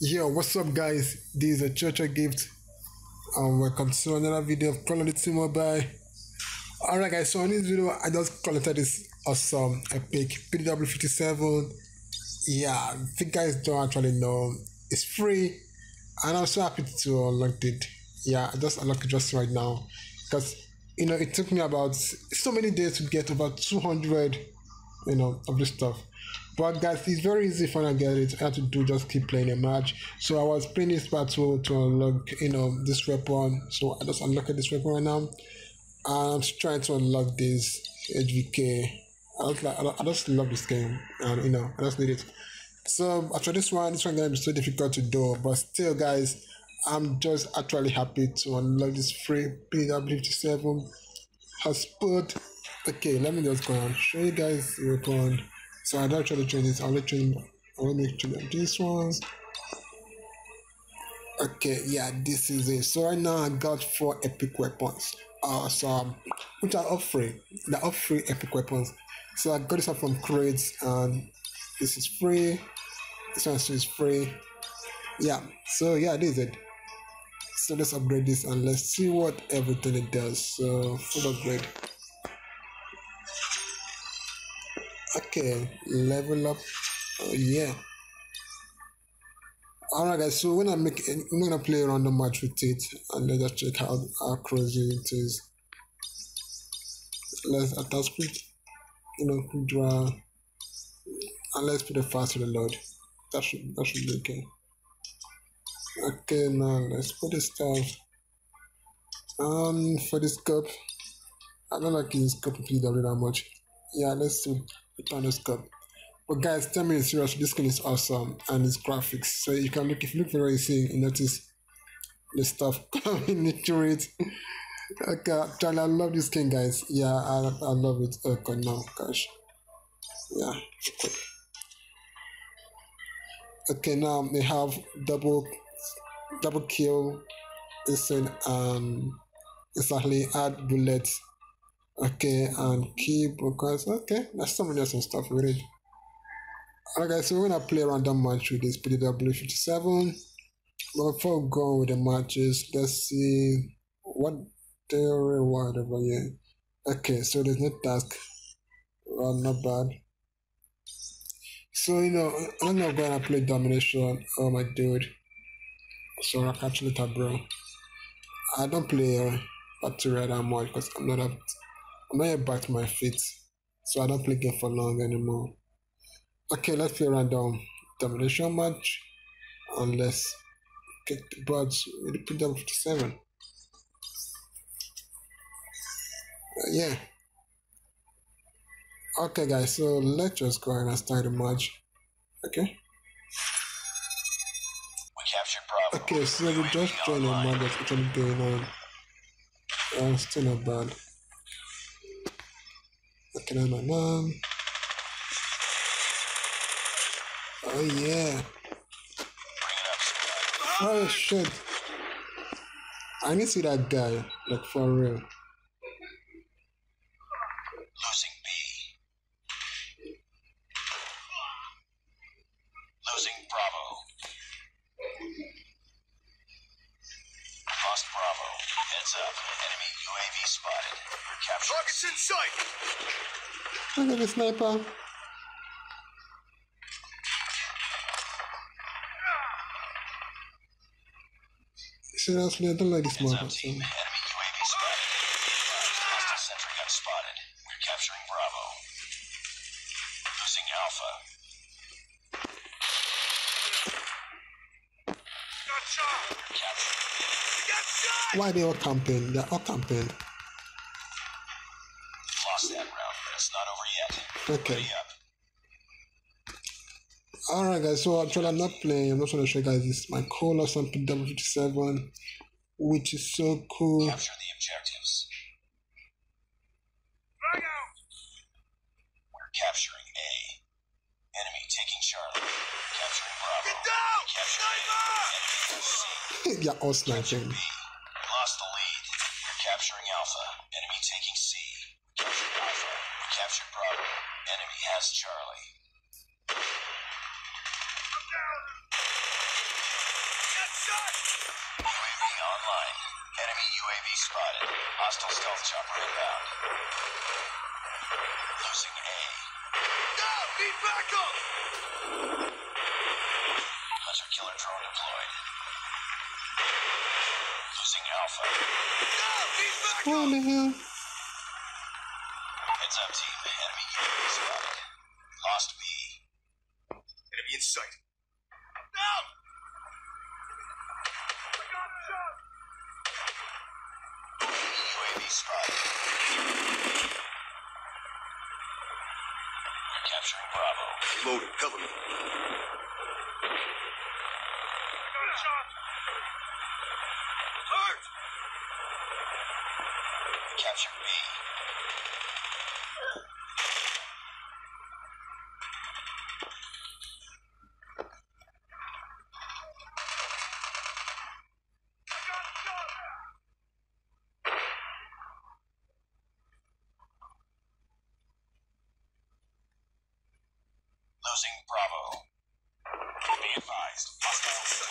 Yo, what's up guys? This is a Church Gift and welcome to another video of Call of Duty Mobile. Alright guys, so in this video I just collected this awesome epic PDW57. Yeah, I think guys don't actually know. It's free and I'm so happy to unlock it. Yeah, I just unlocked it just right now because you know it took me about so many days to get about 200 you know of this stuff. But guys it's very easy for I get it I had to do just keep playing a match. So I was playing this battle to unlock you know this weapon. So I just unlocked this weapon right now and I'm trying to unlock this HVK I just like I just love this game and you know I just need it. So after this one this one gonna be so difficult to do but still guys I'm just actually happy to unlock this free PW57 hotspot. Okay, let me just go and show you guys the weapon. So I don't actually train this, I'll you I'll make that these ones. Okay, yeah, this is it. So right now I got four epic weapons. Uh so which are all free. They're all free epic weapons. So I got this from crates and this is free. This one is free. Yeah, so yeah, this is it so let's upgrade this and let's see what everything it does so full upgrade okay level up oh yeah alright guys so when i make it i'm gonna play around the match with it and let's just check how how crazy it is let's attach quick you know quick draw and let's put it fast the that should that should be okay Okay, now let's put this stuff um for this cup. I don't like this cup PW that much. Yeah, let's put this. But guys, tell me seriously, this skin is awesome and it's graphics. So you can look if you look for what you see. You notice the stuff coming into it. Okay, Charlie, I love this skin, guys. Yeah, I, I love it. Okay, now, gosh. Yeah, okay now they have double double kill instant um exactly add bullets okay and keep because okay there's so many awesome stuff it alright guys so we're gonna play a random match with this PDW57 but before we go with the matches. Let's see what the reward over here. Okay so there's no task. Well not bad. So you know i'm not gonna play domination. Oh my dude. So I catch later, bro. I don't play uh, Bacteria that much because I'm not a, I'm not yet back to my feet, so I don't play game for long anymore. Okay, let's play random domination match, and let's get the buds with the PW 57. Uh, yeah. Okay, guys, so let's just go ahead and start the match. Okay. We captured Bravo. Okay, so we just joined a man that's actually going on. Uh, still not bad. Okay, my mom. Oh, yeah. Oh, shit. I need to see that guy, like, for real. Target's in sight. Look at the sniper. Seriously, I don't like this mother. So. Enemy UAV spotted. Sentry gun spotted. We're capturing Bravo. Losing Alpha. Got shot. Capturing. Got shot. Why they all camping? They're all camping. Okay. Alright guys, so actually I'm not playing, I'm just gonna show you guys this my Cola something double fifty seven which is so cool. Capture the objectives. We're capturing A. Enemy taking Charlie. Capturing Bravo. Get down! Capturing Enemy C. yeah, all sniping. B. We lost the lead. We're capturing Alpha. Enemy taking C. We captured Alpha. We captured Bravo. Enemy has Charlie. UAV online. Enemy UAV spotted. Hostile stealth chopper inbound. Losing A. No! Need backup! Hunter killer drone deployed. Losing Alpha. No! Need backup! What the hell? Heads up, team. Enemy UAV spotted. Lost B. Enemy in sight. No! UAV spotted. We're capturing Bravo. Reloading. Cover me. Capture B. Bravo. Be advised. Hostiles.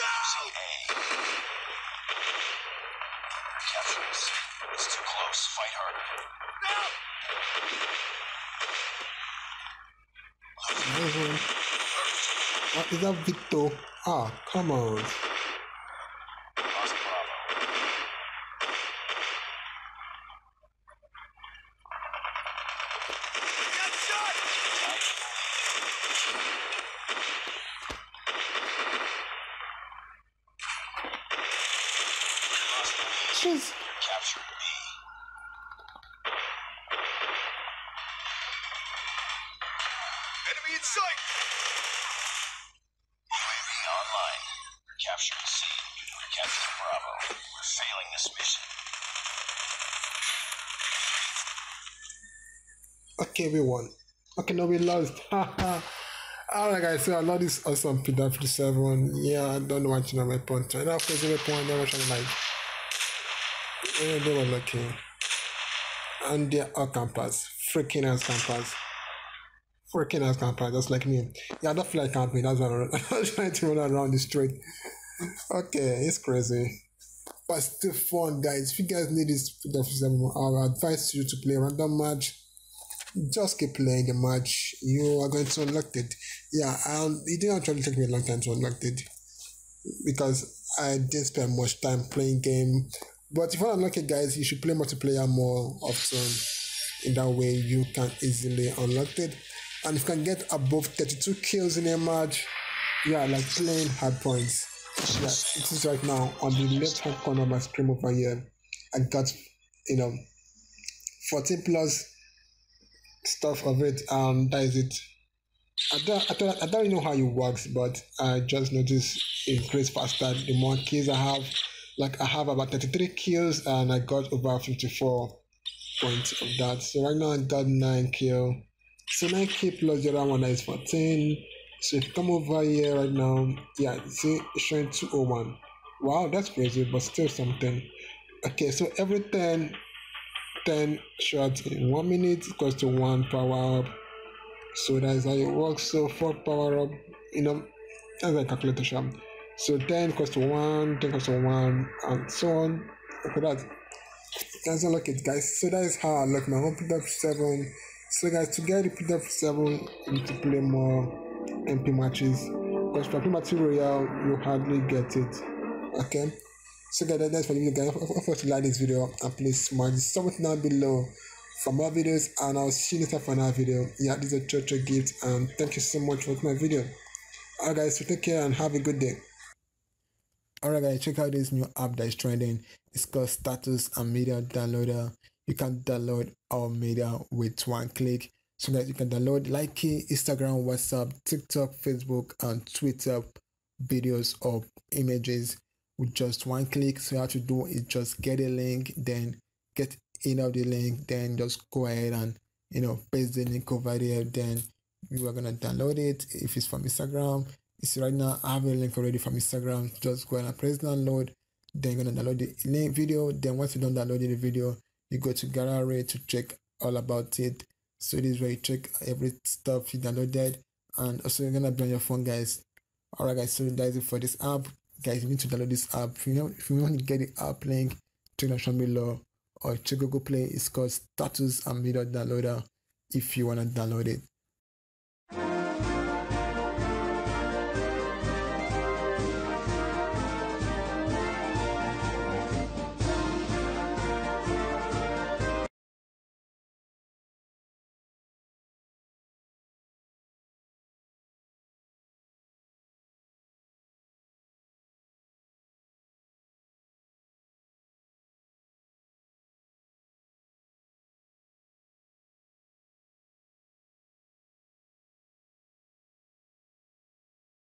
Losing A. Capturing C. It's too close. Fight harder. One. Ah, is that Victor? Ah, come on. We're Bravo. We're failing this mission. Okay, we won. Okay, no, we lost. Alright, guys, so I love this awesome PW57. Yeah, I don't want to know my point. I know, crazy weapon, never trying to like. Yeah, they were lucky. And they're all campers. Freaking ass campers. Freaking ass campers, just like me. Yeah, I don't feel like camping, that's why I'm trying to run around the street. Okay, it's crazy. But still fun, guys. If you guys need this PW57, I'll advise you to play a random match just keep playing the match. You are going to unlock it. Yeah, um, it didn't actually take me a long time to unlock it because I didn't spend much time playing game. But if you unlock it, guys, you should play multiplayer more often. In that way, you can easily unlock it. And if you can get above 32 kills in a match, yeah, like playing hard points. Yeah, it is right now on the left hand corner of my screen over here. I got, you know, 14 plus stuff of it. Um, that is it. I don't, I don't, I don't know how it works, but I just noticed it increased faster the more kills I have. Like I have about 33 kills and I got over 54 points of that. So right now I got 9 kill. So 9 kill plus the other one is 14. So if you come over here right now, yeah, see it's showing 201. Wow, that's crazy, but still something. Okay, so every 10 10 shots in one minute equals to one power up. So that's how it works. So four power up, you know, that's a calculator shop. So 10 equals to 1, 10 equals to 1, and so on. Okay, at that. That's not look it, guys. So that is how I look my home PW7. So, guys, to get the PW7, you need to play more MP matches. Because for MP Battle Royale, you hardly get it. Okay? So guys, that's for video guys. Forget to like this video and please smash the sub button down below for more videos and I'll see you later for another video. Yeah, this is a church gift and thank you so much for my video. Alright guys, so take care and have a good day. Alright guys, check out this new app that is trending. It's called Status and Media Downloader. You can download all media with one click. So guys, you can download Likee, Instagram, WhatsApp, TikTok, Facebook, and Twitter videos or images with just one click. So you have to do is just get a link, then get in of the link, then just go ahead and you know paste the link over there. Then you are gonna download it. If it's from Instagram, it's right now. I have a link already from Instagram. Just go ahead and press download. Then you're gonna download the link video. Then once you don't download the video, you go to gallery to check all about it. So it is where you check every stuff you downloaded and also you're gonna be on your phone guys. Alright guys, so that is it for this app. Guys, you need to download this app. If you know if you want to get the app link, check the on below or check Google Play. It's called Status and Media Downloader if you wanna download it.